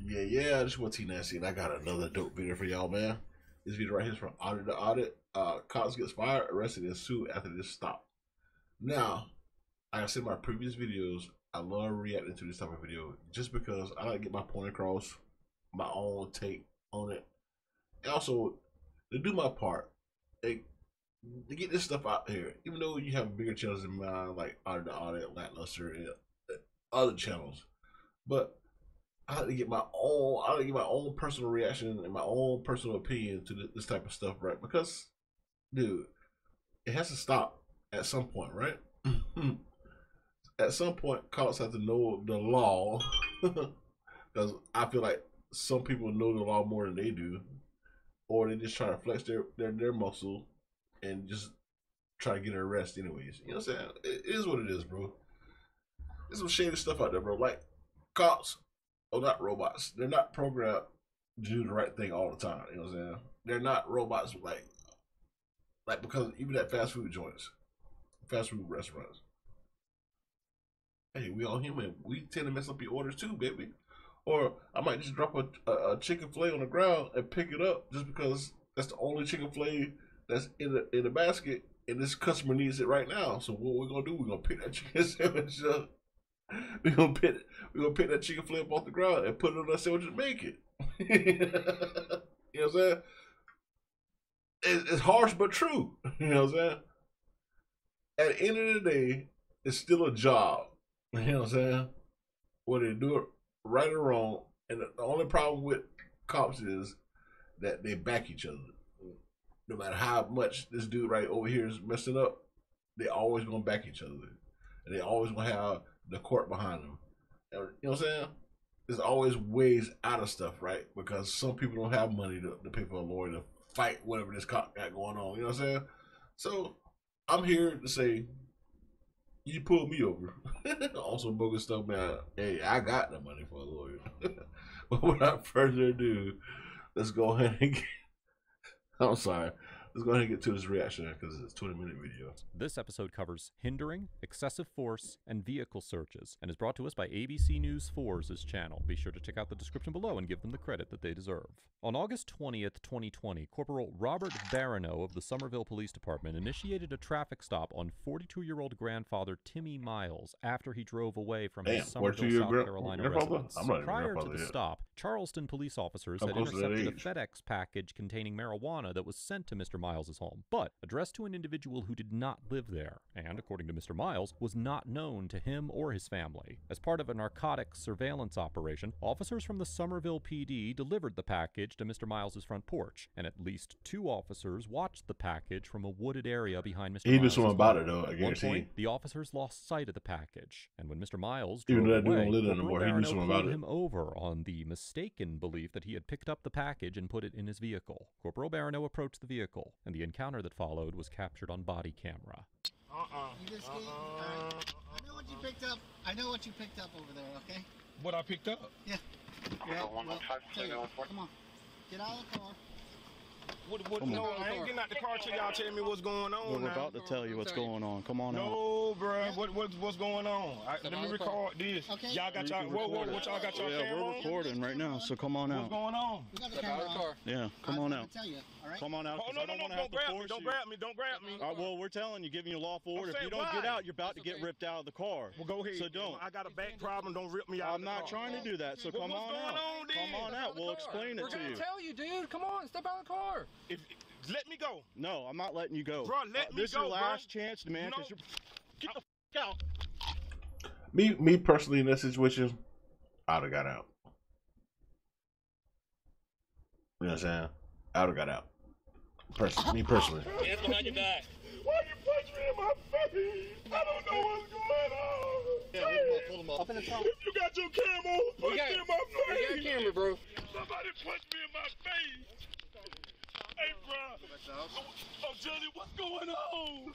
Yeah, yeah, this is what T Nasty, and I got another dope video for y'all, man. This video right here is from Audit the Audit. Uh, cops gets fired, arrested, and sued after this stop. Now, like I said in my previous videos, I love reacting to this type of video just because I like to get my point across, my own take on it, and also to do my part, like, to get this stuff out here. Even though you have bigger channels in mind, like Audit the Audit, Lackluster, and uh, other channels, but I like to get my own, I like to get my own personal reaction and my own personal opinion to this type of stuff, right? Because, dude, it has to stop at some point, right? Mm-hmm. at some point, cops have to know the law, because I feel like some people know the law more than they do, or they just try to flex their their, their muscle and just try to get an arrest, anyways. You know what I'm saying? It is what it is, bro. There's some shady stuff out there, bro. Like cops oh, not robots. They're not programmed to do the right thing all the time. You know what I'm saying? They're not robots like, like because even at fast food joints, fast food restaurants. Hey, we all human. We tend to mess up your orders too, baby. Or I might just drop a, a, a chicken fillet on the ground and pick it up just because that's the only chicken fillet that's in the in the basket, and this customer needs it right now. So what we're gonna do? We're gonna pick that chicken sandwich up we gonna pick we gonna pick that chicken flip off the ground and put it on that sandwich and make it. you know what I'm saying? It's, it's harsh but true. You know what I'm saying? At the end of the day, it's still a job. You know what I'm saying? Whether they do it right or wrong, and the only problem with cops is that they back each other. No matter how much this dude right over here is messing up, they always gonna back each other, and they always gonna have the court behind them. You know what I'm saying? There's always ways out of stuff, right? Because some people don't have money to, to pay for a lawyer to fight whatever this cop got going on. You know what I'm saying? So I'm here to say, you pulled me over. also bogus stuff, man. Hey, I got the money for a lawyer. but without further ado, let's go ahead and get. I'm sorry. Let's go ahead and get to this reaction because it's a 20 minute video. This episode covers hindering, excessive force, and vehicle searches, and is brought to us by ABC News 4's channel. Be sure to check out the description below and give them the credit that they deserve. On August 20th, 2020, Corporal Robert Barano of the Summerville Police Department initiated a traffic stop on 42 year old grandfather Timmy Miles after he drove away from Damn, his Summerville, South Carolina residence. Prior to the yet. stop, Charleston police officers had intercepted a FedEx package containing marijuana that was sent to Mr. Miles' home, but addressed to an individual who did not live there, and, according to Mr. Miles, was not known to him or his family. As part of a narcotics surveillance operation, officers from the Summerville PD delivered the package to Mr. Miles' front porch, and at least two officers watched the package from a wooded area behind Mr. He knew something about it, though. I At one point, the officers lost sight of the package, and when Mr. Miles Even drove they away, don't live anymore, he knew something about it. him over on the mistaken belief that he had picked up the package and put it in his vehicle. Corporal Barano approached the vehicle, and the encounter that followed was captured on body camera. Uh-uh. You just Uh-uh. gave- all right. I know what you picked up. I know what you picked up over there. Okay. What I picked up? Yeah. One well, tell you, seven, one, four. come on. Get out of the car. What, what, no, on. I ain't getting out the car till y'all tell me what's going on Well, we're now. about to tell you what's going on. Come on out. No, bruh. What, what, what's going on? I, let me of record this. Okay. Y'all got You y'all, can whoa, whoa, what y'all got y'all Yeah, camera we're on? recording right now, so come on What's out. What's going on? We got the Step camera out of the on. car. Yeah, come on out. Tell you. All right. Come on out. Oh, 'cause no, I no, don't no, wanna don't have to grab me. force Don't grab me. Don't grab me. All right, well, we're telling you, giving you lawful I'm order. If you don't get out, you're about to get ripped out of the car. Well, go ahead. So don't. I got a back problem. Don't rip me out I'm not trying to do that. So come on out. Come on out. We'll explain it to you. We're it gonna you. tell you, dude. Come on, step out of the car. If, let me go. No, I'm not letting you go. Bro, let Uh, me This is go, your bro. last chance, man. No. 'cause you're... Get the f out. Me, me personally, in this situation, I'd have got out. You know what I'm saying? I'd have got out. Person, me personally. Hands behind your back. Why you punch me in my face? I don't know what's going on. Yeah, up. Up in the. If you got your camera punch We got, me in my we got a camera, bro. Somebody punch me in my face. Hey, bro. Oh, Johnny, what's going on?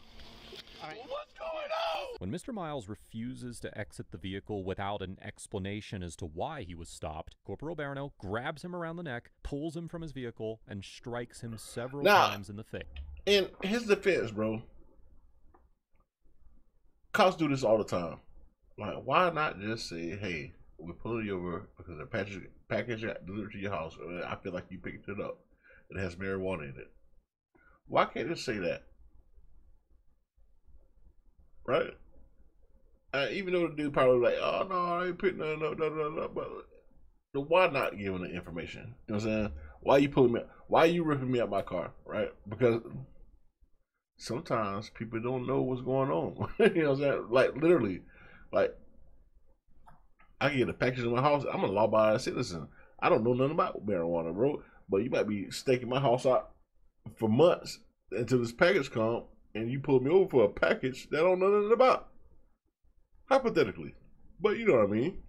What's going on? When Mr. Miles refuses to exit the vehicle without an explanation as to why he was stopped, Corporal Barano grabs him around the neck, pulls him from his vehicle, and strikes him several Now- times in the face. In his defense, bro, cops do this all the time. Like, why not just say, "Hey, we're pulling you over because a package package got delivered to your house, I feel like you picked it up. It has marijuana in it. Why can't it say that? Right? Uh, even though the dude probably like, oh no, I ain't putting up, no, no, no, but the why not giving the information? You know what I'm saying? Why you pulling me? Why you ripping me out my car? Right? Because sometimes people don't know what's going on. you know what I'm saying? Like literally, like I get a package in my house. I'm a law-abiding citizen. I don't know nothing about marijuana, bro. But you might be staking my house out for months until this package come, and you pull me over for a package that I don't know nothing about. Hypothetically, but you know what I mean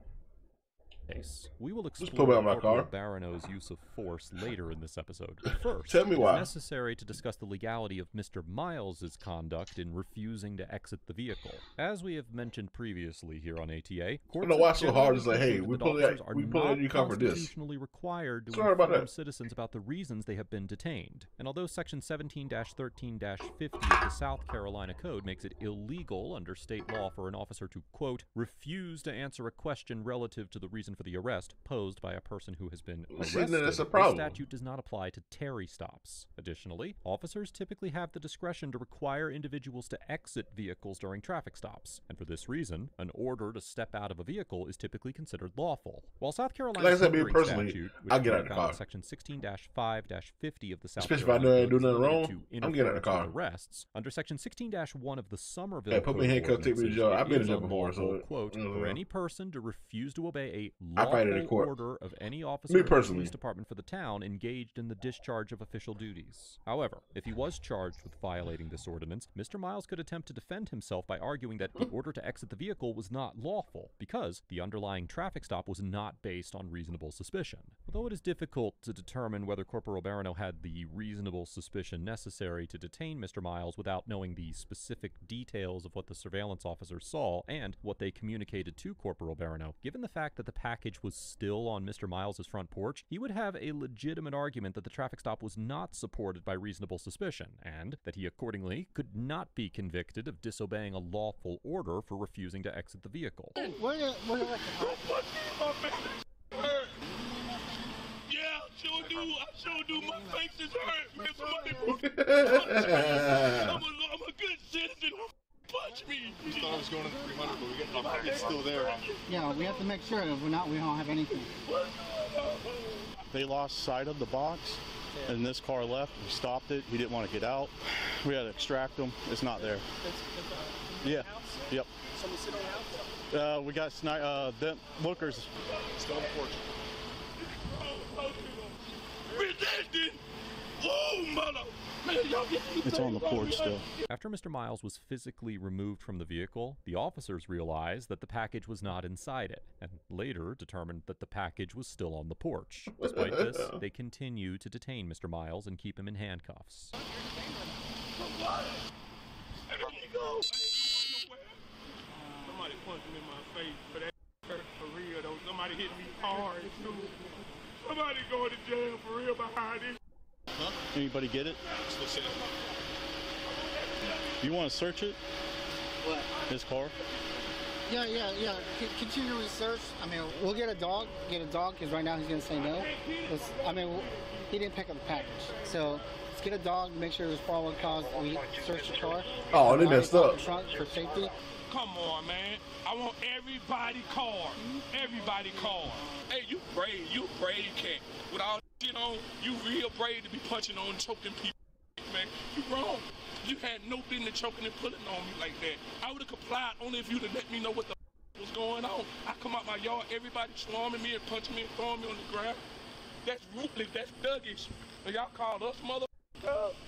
case. We will explore my car. Barano's use of force later in this episode. First, Tell me it is why. necessary to discuss the legality of Mr. Miles's conduct in refusing to exit the vehicle. As we have mentioned previously here on ATA, courts know why have it's so hard. It's generally like, hey, concluded we that pull it officers out- are we pull it out not and you cover this. constitutionally required to Sorry about inform that. citizens about the reasons they have been detained. And although Section 17-13-50 of the South Carolina Code makes it illegal under state law for an officer to, quote, refuse to answer a question relative to the reason for the arrest posed by a person who has been arrested, that's a problem. statute does not apply to Terry stops. Additionally, officers typically have the discretion to require individuals to exit vehicles during traffic stops, and for this reason, an order to step out of a vehicle is typically considered lawful. While South Carolina's Like I said, me hindering personally, statute, which I'll get out the found in car. Section 16-5-50 of the South Especially if Carolina know I do is nothing wrong, I'm getting out of the car. Arrests. Under Section 16-1 of the Summerville Hey, put me Code take me to jail. I've been in jail before, so, quote, for any person to refuse to obey a fight it in lawful court. order of any officer Me of the police department for the town engaged in the discharge of official duties. However, if he was charged with violating this ordinance, Mr. Miles could attempt to defend himself by arguing that the order to exit the vehicle was not lawful because the underlying traffic stop was not based on reasonable suspicion. Although it is difficult to determine whether Corporal Barano had the reasonable suspicion necessary to detain Mr. Miles without knowing the specific details of what the surveillance officers saw and what they communicated to Corporal Barano, given the fact that the package was still on Mr. Miles's front porch, he would have a legitimate argument that the traffic stop was not supported by reasonable suspicion, and that he accordingly could not be convicted of disobeying a lawful order for refusing to exit the vehicle. What, are- what, are- What my face hurt? Yeah, I sure do. I sure do. My face is hurt, man. Somebody. I'm a, I'm a good citizen. Punch me. We thought I was going to 300, but we get the package still there. yeah, we have to make sure if we're not, we don't have anything. They lost sight of the box, and this car left. We stopped it. He didn't want to get out. We had to extract him. It's not there. Yeah. Yep. Uh, we got sni- uh, the lookers. Still on the porch. Resisting. Oh, mother. Man, y'all get me It's on the porch still. After Mr. Miles was physically removed from the vehicle, the officers realized that the package was not inside it, and later determined that the package was still on the porch. Despite this, they continue to detain Mr. Miles and keep him in handcuffs. There you go. I ain't going nowhere. Somebody punched me in my face, but that hurt for real though. Somebody hit me hard too. Somebody going to jail for real behind this. Huh? Anybody get it? You want to search it? What? His car? Yeah, yeah, yeah. C- continue research. I mean, we'll get a dog. Get a dog because right now he's gonna say no. Let's, I mean, he didn't pick up the package, so let's get a dog. Make sure there's probable cause. We search the car. Oh, they messed up. the Trunk for safety. Come on, man. I want everybody car. Everybody car. Hey, you brave. You brave cat. With all shit on, you real brave to be punching on choking people. Man, you wrong. You had no business choking and pulling on me like that. I would have complied only if you'd have let me know what the was going on. I come out my yard, everybody swarming me and punching me and throwing me on the ground. That's ruthless. That's thuggish. And y'all called us mother.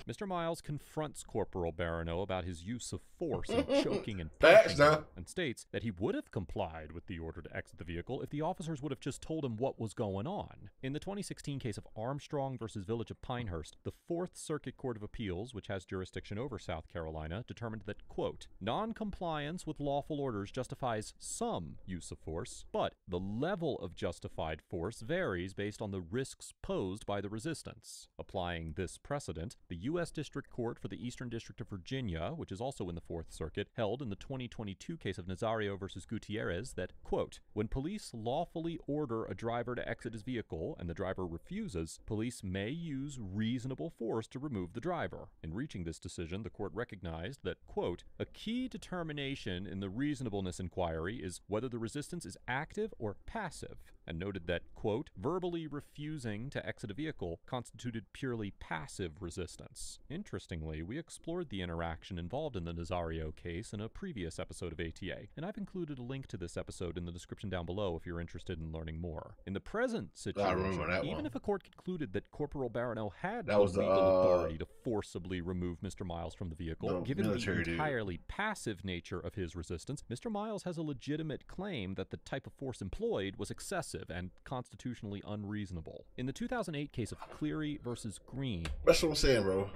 Mr. Miles confronts Corporal Barano about his use of force in choking and Facts punching him, and states that he would have complied with the order to exit the vehicle if the officers would have just told him what was going on. In the 2016 case of Armstrong versus Village of Pinehurst, the Fourth Circuit Court of Appeals, which has jurisdiction over South Carolina, determined that, quote, non-compliance with lawful orders justifies some use of force, but the level of justified force varies based on the risks posed by the resistance. Applying this precedent, The U.S. District Court for the Eastern District of Virginia, which is also in the Fourth Circuit, held in the 2022 case of Nazario versus Gutierrez that, quote, when police lawfully order a driver to exit his vehicle and the driver refuses, police may use reasonable force to remove the driver. In reaching this decision, the court recognized that, quote, a key determination in the reasonableness inquiry is whether the resistance is active or passive, and noted that, quote, verbally refusing to exit a vehicle constituted purely passive resistance. Interestingly, we explored the interaction involved in the Nazario case in a previous episode of ATA, and I've included a link to this episode in the description down below if you're interested in learning more. In the present situation, even one. if a court concluded that Corporal Barano had That the, legal uh, authority to forcibly remove Mr. Miles from the vehicle, given the military dude. entirely passive nature of his resistance, Mr. Miles has a legitimate claim that the type of force employed was excessive and constitutionally unreasonable. In the 2008 case of Cleary versus Green, That's what I'm saying, bro.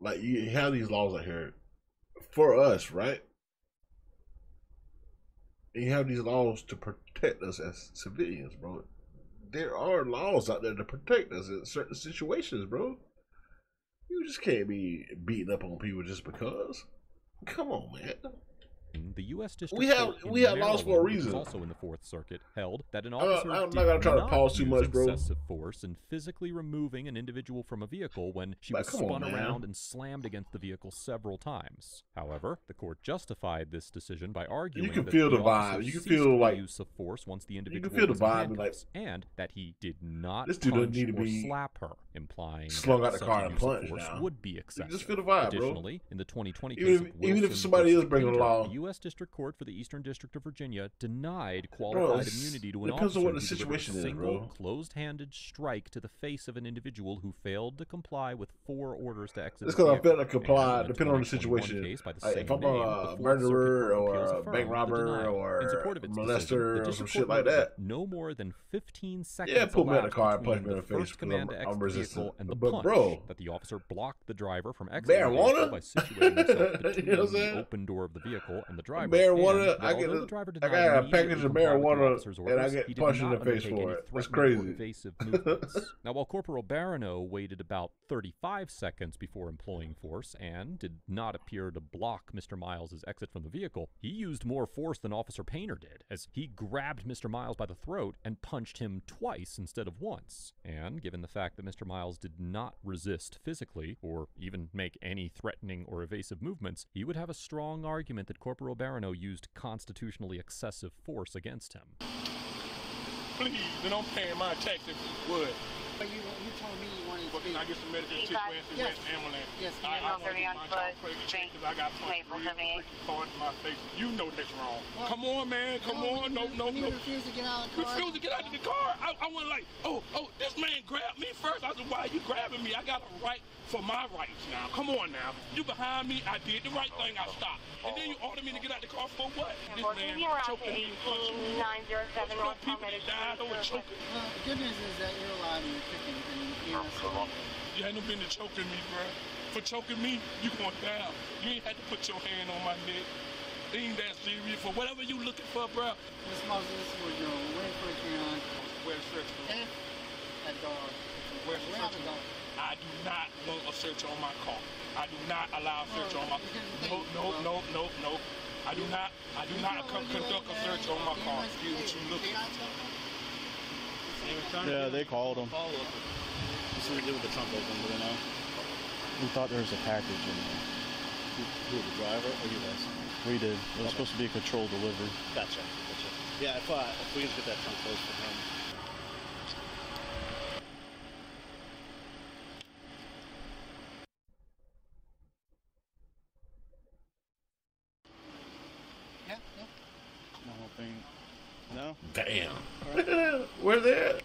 Like you have these laws out here for us, right? And you have these laws to protect us as civilians, bro. There are laws out there to protect us in certain situations, bro. You just can't be beating up on people just because. Come on, man. The U.S. District We have- we have laws for a reason. also in the Fourth Circuit, held that an I'm officer not- I'm did not try to pause too much, bro. excessive force in physically removing an individual from a vehicle when she Like, was come on, spun around and slammed against the vehicle several times. However, the court justified this decision by arguing can that feel the officer vibe. You can feel like- use of force once the can individual feel the was in vibe, like- and that he did not This dude punch need to or be slap her, implying slung that out the car and use of punched force now. would be You excessive. just feel the vibe, bro. Additionally, in the 2020 Even case if- of even if somebody is breaking the law. U.S. District Court for the Eastern District of Virginia denied qualified it's- immunity to an officer on what the who delivered a single, bro. closed-handed strike to the face of an individual who failed to comply with four orders to exit. It's because I failed to comply, depending on the situation. case by the Like, if I'm a murderer or a bank robber or In support of its molester decision, or some shit like that. No more than 15 seconds. Yeah, put me in the car and between punch me in the face command I'm- I'm exit the resistant. vehicle and the But, punch bro- that the officer blocked the driver from exiting Marijuana? by situating himself You know the open door of the vehicle and the driver. Marijuana, and I get a- the driver I got a package of comply with the marijuana officer's and I orders, get punched in the face for it. That's crazy. evasive movements. now, while Corporal Barano waited about 35 seconds before employing force and did not appear to block Mr. Miles' exit from the vehicle, he used more force than Officer Painter did, as he grabbed Mr. Miles by the throat and punched him twice instead of once. And given the fact that Mr. Miles did not resist physically, or even make any threatening or evasive movements, he would have a strong argument that Corporal Barano used constitutionally excessive force against him. Please, then I'm paying my tax if you would. But you, you told me you wanted to But can. I get some medical You attention got- yes. West ambulance? Yes, I, I want to get my foot, child pregnant because I got punched Maple real 78. in my face. You know that's wrong. Well, Come on, man. Come on. No, no, you no. refuse to get out of the car. Refuse to get out of the car. I, I went like, oh, oh, this man grabbed me first. I said, why are you grabbing me? I got a right for my rights now. Come on now. You behind me. I did the right thing. I stopped. And then you ordered me to get out the car for what? This man Continue around to choking me, punching me. 18907 What's People that died over choking. Well, the good news is that you're alive and you're kicking and you're innocent. You ain't no been to choking me, bro. For choking me, you going down. You ain't had to put your hand on my neck. It ain't that serious. For whatever you looking for, bro. Miss Moses, we're doing waiting for a Keon Where's search? and that dog. Where's We the have a dog. I do not want a search on my car. I do not allow a search on my Well, here's the No, thing, no, no, no, no. I do not. I do not know con- where you conduct a search on my car. must- See what you hey, looking. can I tell? Yeah, they called him. What's to do with the trunk open, do we know? We thought there was a package in there. Who, who the driver or you guys? We did. It was supposed to be a controlled delivery. Gotcha, gotcha. Yeah, if, uh, if we can get that trunk closed for him. Yeah, yeah. I don't think. No. Damn. Where they at?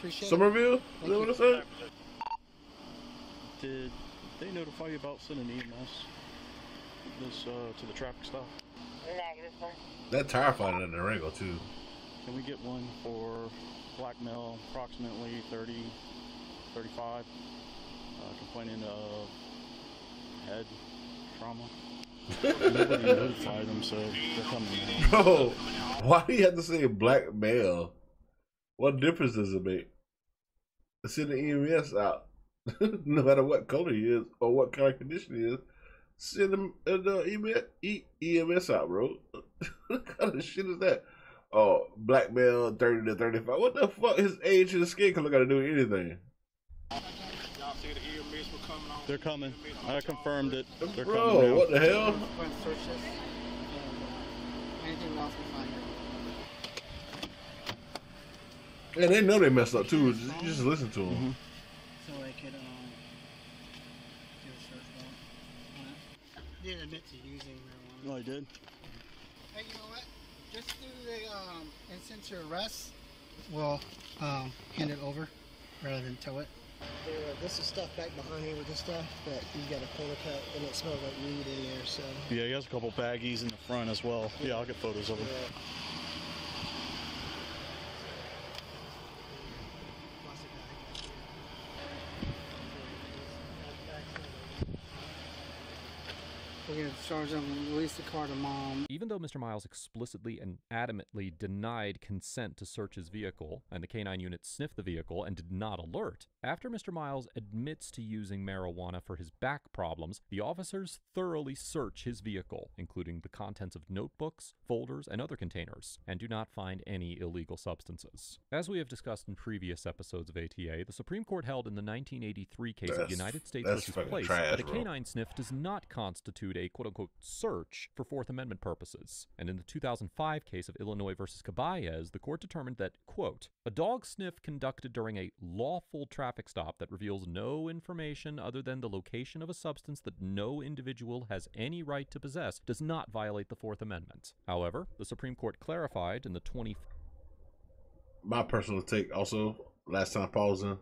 I appreciate it. Summerville? Is that what you. said? Did they notify you about sending EMS this uh, to the traffic stop? Negative, sir. That tire flying in the Durango too. Can we get one for black male, approximately 30, 35, uh, complaining of head trauma? Nobody notified them, so they're coming now. Bro, why do you have to say black male? What difference does it make? Send the EMS out. no matter what color he is or what kind of condition he is. Send him an uh, EMS out, bro. what kind of shit is that? Oh, black male, 30 to 35. What the fuck? His age and skin color got to do with anything? They're coming. I confirmed it. They're Bro, coming what the hell? And they know they messed up too. Just, you just listen to them. Mm-hmm. So I could um, do a search warrant. Didn't admit to using marijuana. No, I did. Hey, you know what? Just do the um, and since your arrest, we'll um, hand it over rather than tow it. There, uh, this is stuff back behind here with this stuff that he's got a corner cut and it smells like weed in there. So yeah, he has a couple baggies in the front as well. Yeah, I'll get photos of them. Yeah. We're going to charge them and release the car to mom. Even though Mr. Miles explicitly and adamantly denied consent to search his vehicle, and the canine unit sniffed the vehicle and did not alert, after Mr. Miles admits to using marijuana for his back problems, the officers thoroughly search his vehicle, including the contents of notebooks, folders, and other containers, and do not find any illegal substances. As we have discussed in previous episodes of ATA, the Supreme Court held in the 1983 case that's, of United States v. Place that a canine sniff does not constitute a quote unquote search for Fourth Amendment purposes. And in the 2005 case of Illinois versus Caballes, the court determined that, quote, a dog sniff conducted during a lawful traffic stop that reveals no information other than the location of a substance that no individual has any right to possess does not violate the Fourth Amendment. However, the Supreme Court clarified in the 20. 20- My personal take also, last time pausing,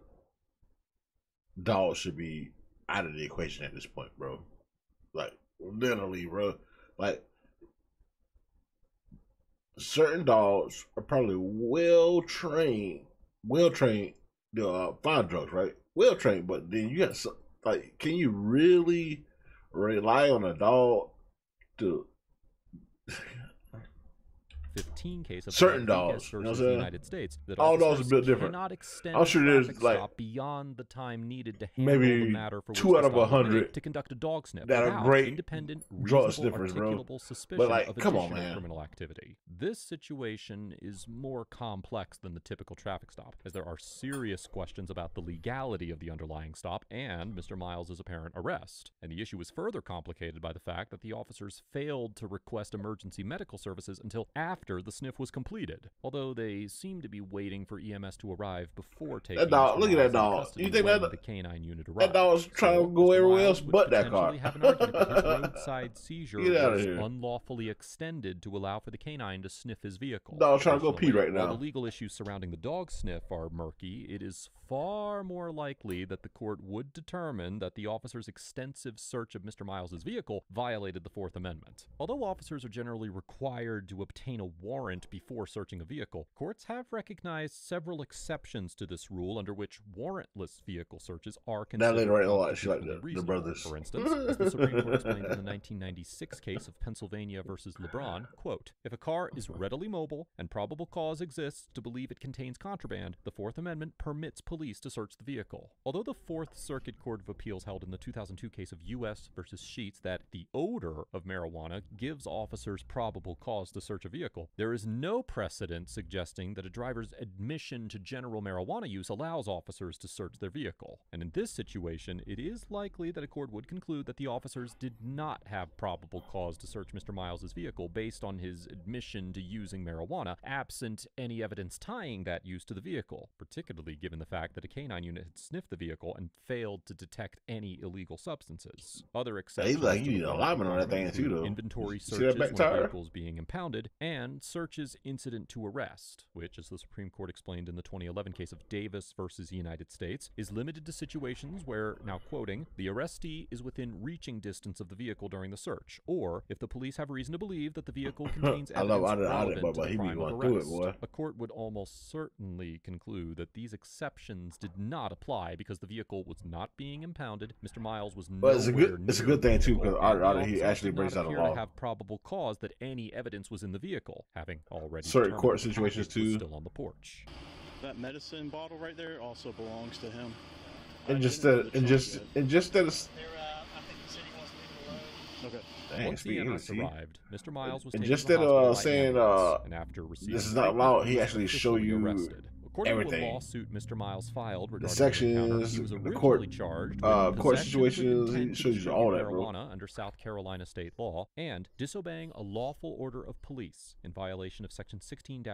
dogs should be out of the equation at this point, bro. Like, Literally, bro. Like certain dogs are probably well trained, well trained to uh, find drugs, right? Well trained, but then you got some, like, can you really rely on a dog to 15 case of certain dogs you know in the United States that all dogs are a bit different. I'm sure there's like beyond the time needed to handle maybe the matter for two out of a hundred to conduct a dog sniff that are great independent drug sniffers, bro. Suspicion but like, of come on, man. criminal activity. This situation is more complex than the typical traffic stop, as there are serious questions about the legality of the underlying stop and Mr. Miles' apparent arrest. And the issue is further complicated by the fact that the officers failed to request emergency medical services until after after the sniff was completed, although they seem to be waiting for EMS to arrive before taking that dog. Look at that dog. You think that the canine unit arrived? That dog's trying so to go everywhere else but that car. Have an argument that his roadside seizure was unlawfully extended to allow for the canine to sniff his vehicle. Dog's trying to go pee right now. While the legal issues surrounding the dog sniff are murky, it is far more likely that the court would determine that the officer's extensive search of Mr. Miles's vehicle violated the Fourth Amendment. Although officers are generally required to obtain a warrant before searching a vehicle, courts have recognized several exceptions to this rule under which warrantless vehicle searches are considered that later a lot. She like the, the brothers. For instance, as the Supreme Court explained in the 1996 case of Pennsylvania versus Labron, quote, if a car is readily mobile and probable cause exists to believe it contains contraband, the Fourth Amendment permits police police to search the vehicle. Although the Fourth Circuit Court of Appeals held in the 2002 case of U.S. versus Sheets that the odor of marijuana gives officers probable cause to search a vehicle, there is no precedent suggesting that a driver's admission to general marijuana use allows officers to search their vehicle. And in this situation, it is likely that a court would conclude that the officers did not have probable cause to search Mr. Miles's vehicle based on his admission to using marijuana, absent any evidence tying that use to the vehicle, particularly given the fact that a canine unit had sniffed the vehicle and failed to detect any illegal substances. Other exceptions like you need a lineman on that thing too, though. Inventory searches when vehicles being impounded, and searches incident to arrest, which, as the Supreme Court explained in the 2011 case of Davis versus the United States, is limited to situations where, now quoting, the arrestee is within reaching distance of the vehicle during the search, or if the police have reason to believe that the vehicle contains evidence I love, I relevant to the crime of arrest. It, a court would almost certainly conclude that these exceptions did not apply because the vehicle was not being impounded. Mr. Miles was but it's a good it's a good thing too because he actually brings out a law. To have probable cause that any evidence was in the vehicle, having already certain court situations too. Still on the porch. That medicine bottle right there also belongs to him. And just that, and just, and just that. It's, Okay. Dang, Once speak the English, EMS see? arrived, Mr. Miles was And taken just to the that, uh, hospital by saying, ambulance, uh, and after receiving this is not treatment, allowed, he actually show you arrested. According to a lawsuit Mr. Miles filed regarding sections, the encounter, he was the originally court- charged uh, with court possession with situations, he shows you all distribute that, bro. marijuana under South Carolina state law and disobeying a lawful order of police in violation of Section 16-1.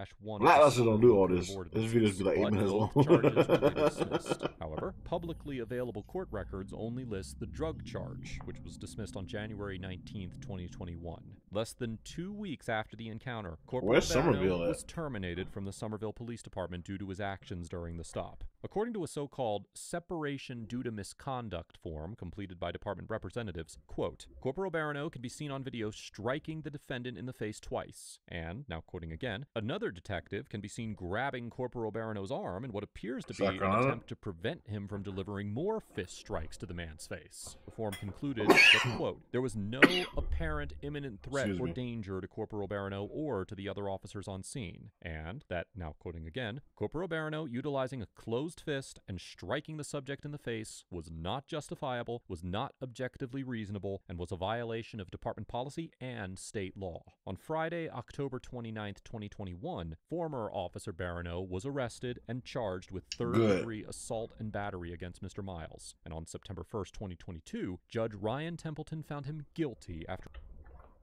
Black of don't do all this. of Ordinances. This video's be like eight minutes long. charges were later dismissed. However, publicly available court records only list the drug charge, which was dismissed on January 19th, 2021. Less than two weeks after the encounter, Corporal Where's Somerville was terminated from the Summerville Police Department due to his actions during the stop. According to a so-called separation due to misconduct form completed by department representatives, quote, Corporal Barano can be seen on video striking the defendant in the face twice. And, now quoting again, another detective can be seen grabbing Corporal Barano's arm in what appears to be an attempt to prevent him from delivering more fist strikes to the man's face. The form concluded that, quote, there was no apparent imminent threat Excuse or me. danger to Corporal Barano or to the other officers on scene. And that, now quoting again, Corporal Barano utilizing a closed fist and striking the subject in the face was not justifiable, was not objectively reasonable, and was a violation of department policy and state law. On Friday, October 29th, 2021, former Officer Barano was arrested and charged with third degree assault and battery against Mr. Miles. And on September 1st, 2022, Judge Ryan Templeton found him guilty after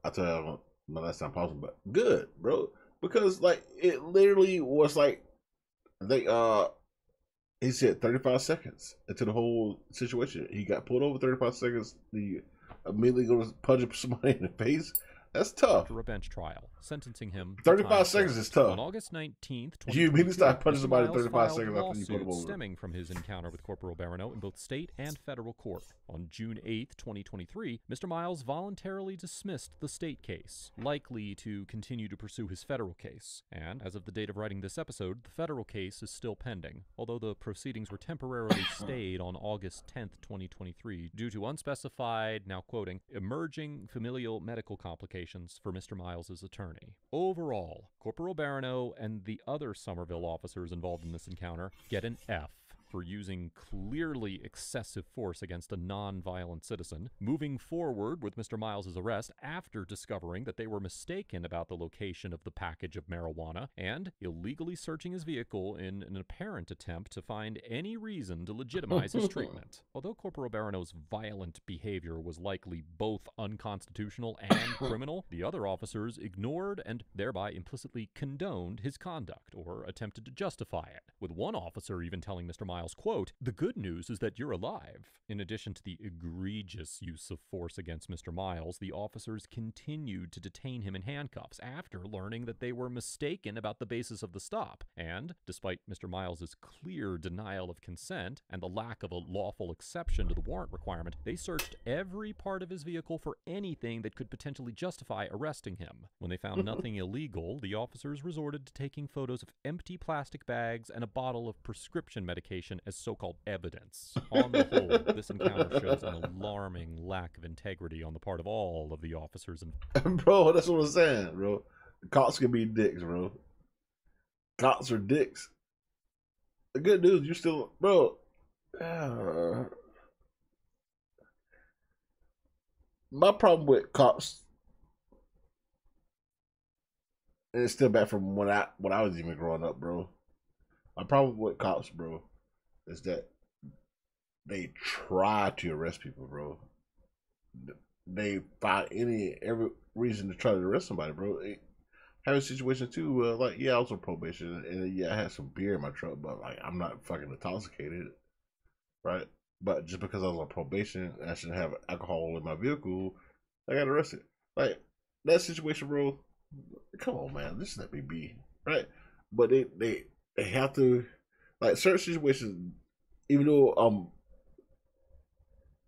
I tell you, my last time possible, but good, bro. Because like it literally was like they uh he said 35 seconds into the whole situation. He got pulled over 35 seconds. He immediately goes punch somebody in the face. That's tough. after a bench trial, sentencing him. 35 seconds is tough. On August 19th, You immediately start 2022, punching somebody Miles 35 filed seconds after you put lawsuits over. stemming from his encounter with Corporal Barano in both state and federal court. On June 8th, 2023, Mr. Miles voluntarily dismissed the state case, likely to continue to pursue his federal case. And as of the date of writing this episode, the federal case is still pending, although the proceedings were temporarily stayed on August 10th, 2023, due to unspecified, now quoting, emerging familial medical complications for Mr. Miles's attorney. Overall, Corporal Barano and the other Summerville officers involved in this encounter get an F for using clearly excessive force against a non-violent citizen, moving forward with Mr. Miles's arrest after discovering that they were mistaken about the location of the package of marijuana, and illegally searching his vehicle in an apparent attempt to find any reason to legitimize his treatment. Although Corporal Barano's violent behavior was likely both unconstitutional and criminal, the other officers ignored and thereby implicitly condoned his conduct or attempted to justify it, with one officer even telling Mr. Miles, quote, "The good news is that you're alive." In addition to the egregious use of force against Mr. Miles, the officers continued to detain him in handcuffs after learning that they were mistaken about the basis of the stop. And despite Mr. Miles's clear denial of consent and the lack of a lawful exception to the warrant requirement, they searched every part of his vehicle for anything that could potentially justify arresting him. When they found mm-hmm. nothing illegal, the officers resorted to taking photos of empty plastic bags and a bottle of prescription medication as so-called evidence. On the whole, this encounter shows an alarming lack of integrity on the part of all of the officers and. bro, that's what I'm saying, bro. Cops can be dicks, bro. Cops are dicks. The good news, you still, bro. uh, my problem with cops, and it's still back from when I when I was even growing up, bro. My problem with cops, bro, is that they try to arrest people, bro they find any every reason to try to arrest somebody, bro. It, have a situation too, uh, like yeah, I was on probation, and, and yeah, I had some beer in my truck, but like I'm not fucking intoxicated, right? But just because I was on probation, I shouldn't have alcohol in my vehicle. I got arrested. Like that situation, bro. Come on, man, just let me be, right? But they they they have to like certain situations, even though I'm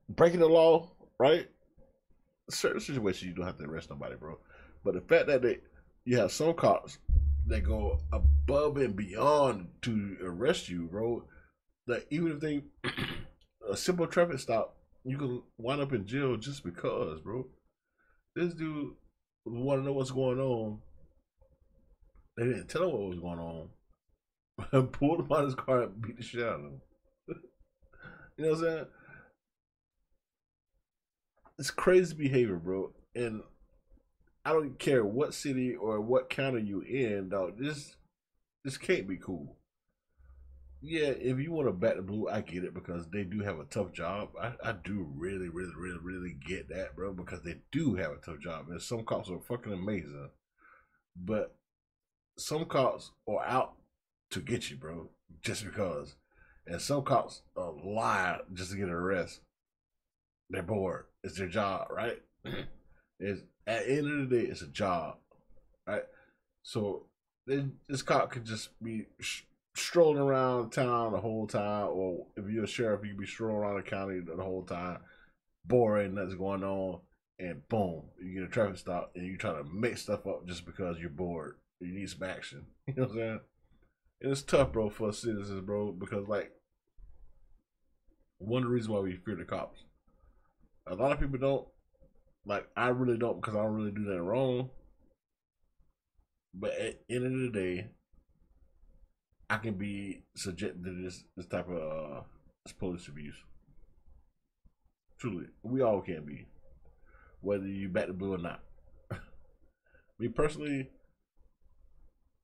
breaking the law, right? certain situations you don't have to arrest nobody, bro. But the fact that they you have some cops that go above and beyond to arrest you, bro. That even if they a simple traffic stop, you can wind up in jail just because, bro. This dude want to know what's going on. They didn't tell him what was going on. Pulled him out of his car and beat the shit out of him. You know what I'm saying? It's crazy behavior, bro. And I don't care what city or what county you in, dog. This this can't be cool. Yeah, if you want to bat the blue, I get it because they do have a tough job. I, I do really, really, really, really get that, bro, because they do have a tough job. And some cops are fucking amazing. But some cops are out to get you, bro, just because. And some cops uh, lie just to get an arrest. They're bored. It's their job, right? it's at the end of the day, it's a job, right? So this cop could just be sh- strolling around town the whole time, or if you're a sheriff, you could be strolling around the county the whole time, boring, nothing's going on, and boom, you get a traffic stop, and you try to make stuff up just because you're bored. You need some action. You know what I'm saying? And it's tough, bro, for citizens, bro, because like one reasons why we fear the cops. A lot of people don't. Like I really don't because I don't really do that wrong. But at the end of the day, I can be subjected to this this type of uh, this police abuse. Truly, we all can be, whether you bat the blue or not. Me personally,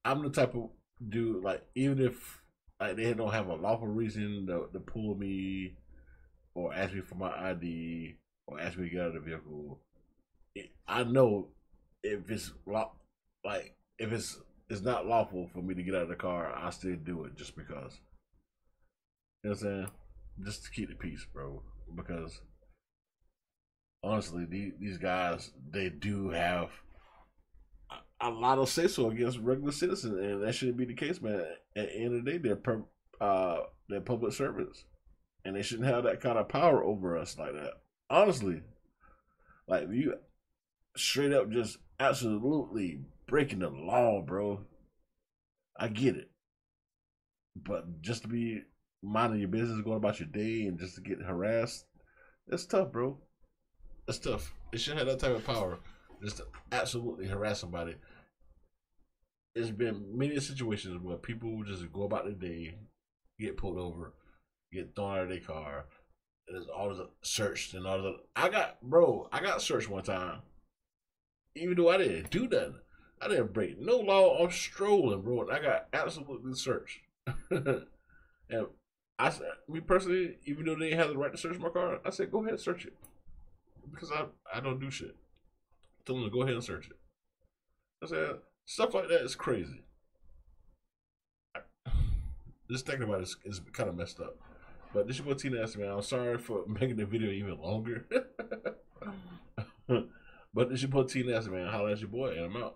I'm the type of dude like even if like they don't have a lawful reason to, to pull me or ask me for my ID or ask me to get out of the vehicle, I know if it's like if it's it's not lawful for me to get out of the car, I still do it just because. You know what I'm saying? Just to keep the peace, bro. Because honestly, these, these guys they do have a, lot of say so against regular citizens, and that shouldn't be the case, man. At the end of the day, they're per, uh they're public servants, and they shouldn't have that kind of power over us like that. Honestly, like you straight up just absolutely breaking the law, bro. I get it. But just to be minding your business, going about your day, and just to get harassed, that's tough, bro. That's tough. It shouldn't have that type of power just absolutely harass somebody. There's been many situations where people just go about their day, get pulled over, get thrown out of their car, and it's always searched and all the. I got, bro, I got searched one time even though I didn't do nothing. I didn't break no law. I'm strolling, bro. And I got absolutely searched. and I said, me personally, even though they have the right to search my car, I said, go ahead and search it. Because I, I don't do shit. Tell them to go ahead and search it. I said, stuff like that is crazy. just thinking about it is, is kind of messed up. But this is what Tina asked me. I'm sorry for making the video even longer. Oh but it's your boy T Nasty, man. Holla at your boy, and I'm out.